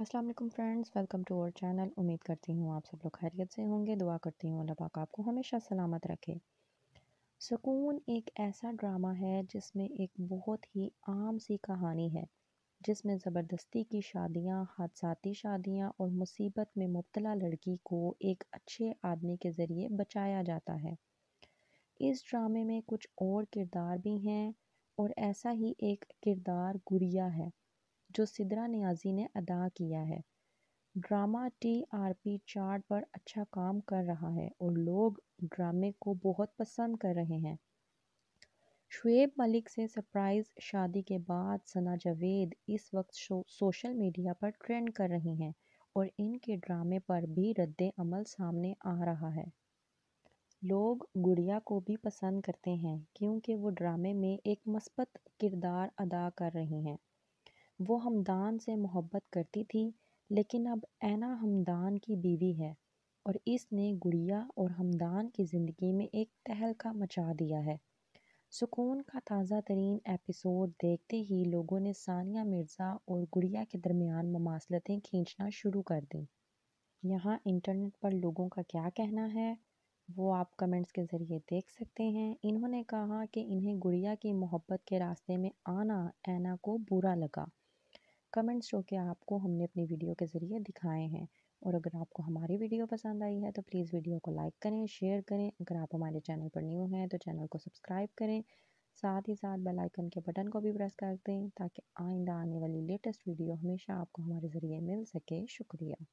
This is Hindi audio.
अस्सलाम वालेकुम friends, welcome to our channel. उम्मीद करती हूँ आप सब लोग खैरियत से होंगे। दुआ करती हूँ अल्लाह पाक आपको हमेशा सलामत रखे। सुकून एक ऐसा ड्रामा है जिसमें एक बहुत ही आम सी कहानी है, जिसमें ज़बरदस्ती की शादियाँ, हादसाती शादियाँ और मुसीबत में मुबतला लड़की को एक अच्छे आदमी के ज़रिए बचाया जाता है। इस ड्रामे में कुछ और किरदार भी हैं और ऐसा ही एक किरदार गुड़िया है। जो सिद्रा नियाज़ी ने अदा किया है। Drama T R P chart पर अच्छा काम कर रहा है और लोग ड्रामे को बहुत पसंद कर रहे हैं। शुएब मलिक से सरप्राइज़ शादी के बाद सना जावेद इस वक्त सोशल मीडिया पर ट्रेंड कर रही हैं और इनके ड्रामे पर भी रद्द अमल सामने आ रहा है। लोग गुड़िया को भी पसंद करते हैं क्योंकि वो ड्रामे में एक मस्बत किरदार अदा कर रही हैं। वो हमदान से मोहब्बत करती थी, लेकिन अब ऐना हमदान की बीवी है और इसने गुड़िया और हमदान की ज़िंदगी में एक तहलका मचा दिया है। सुकून का ताज़ा तरीन एपिसोड देखते ही लोगों ने सानिया मिर्ज़ा और गुड़िया के दरमियान ममासलतें खींचना शुरू कर दी। यहाँ इंटरनेट पर लोगों का क्या कहना है, वो आप कमेंट्स के ज़रिए देख सकते हैं। इन्होंने कहा कि इन्हें गुड़िया की मोहब्बत के रास्ते में आना ऐना को बुरा लगा। कमेंट्स जो कि आपको हमने अपनी वीडियो के ज़रिए दिखाए हैं। और अगर आपको हमारी वीडियो पसंद आई है तो प्लीज़ वीडियो को लाइक करें, शेयर करें। अगर आप हमारे चैनल पर न्यू हैं तो चैनल को सब्सक्राइब करें। साथ ही साथ बेल आइकन के बटन को भी प्रेस कर दें ताकि आइंदा आने वाली लेटेस्ट वीडियो हमेशा आपको हमारे ज़रिए मिल सके। शुक्रिया।